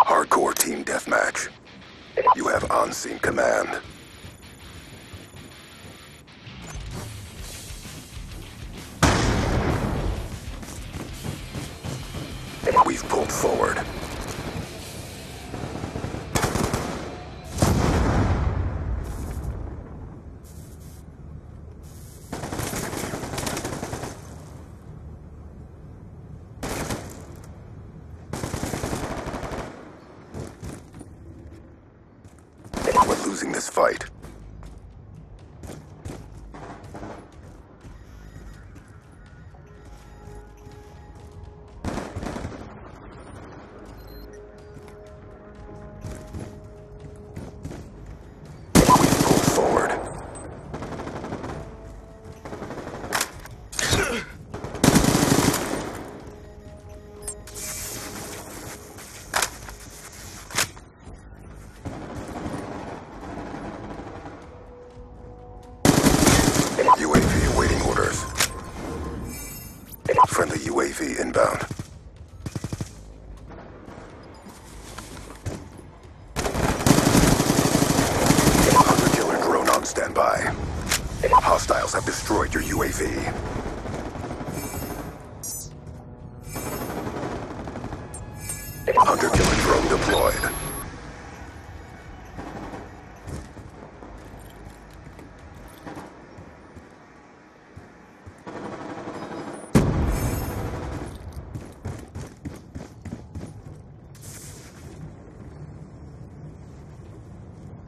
Hardcore team deathmatch. You have on-scene command. We've pulled forward. Losing this fight. UAV inbound. Hunter killer drone on standby. Hostiles have destroyed your UAV. Hunter killer drone deployed.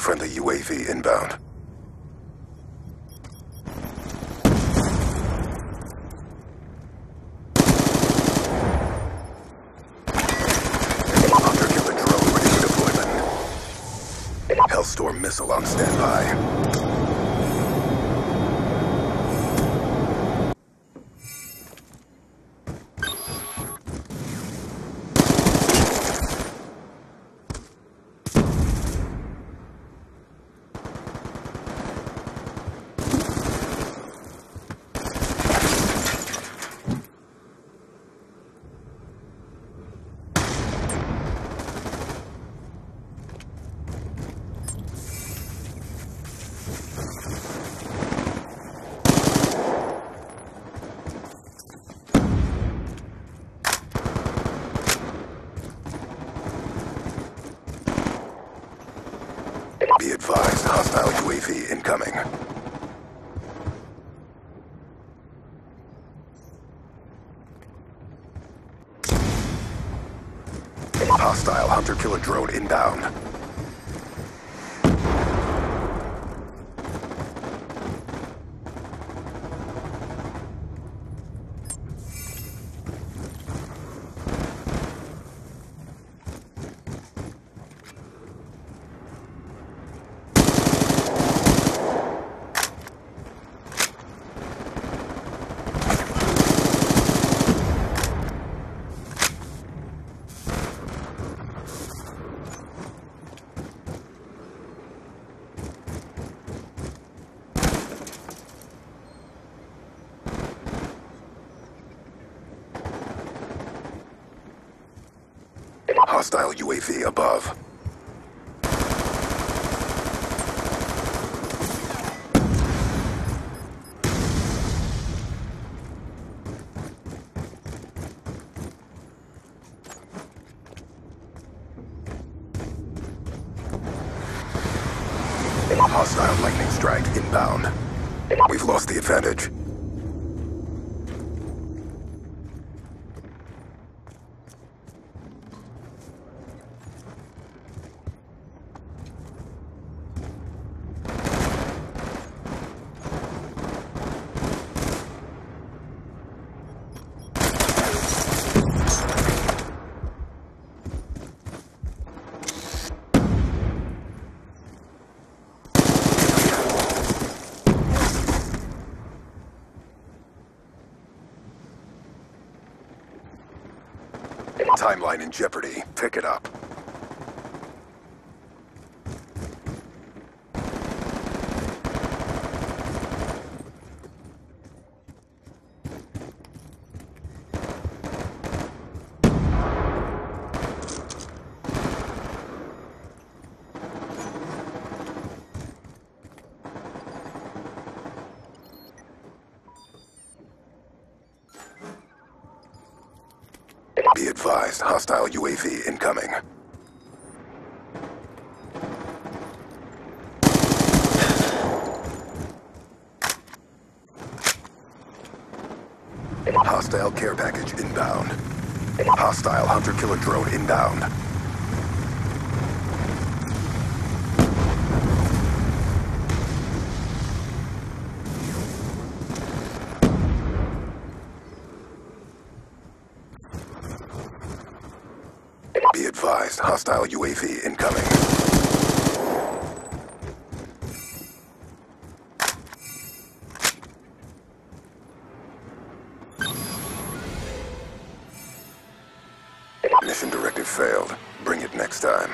Friendly UAV inbound. Hellstorm missile on standby. Be advised, hostile UAV incoming. Hostile hunter-killer drone inbound. Hostile UAV above. Hostile lightning strike inbound. We've lost the advantage. Timeline in jeopardy. Pick it up. Be advised, hostile UAV incoming. Hostile care package inbound. Hostile hunter-killer drone inbound. Be advised, hostile UAV incoming. Mission directive failed. Bring it next time.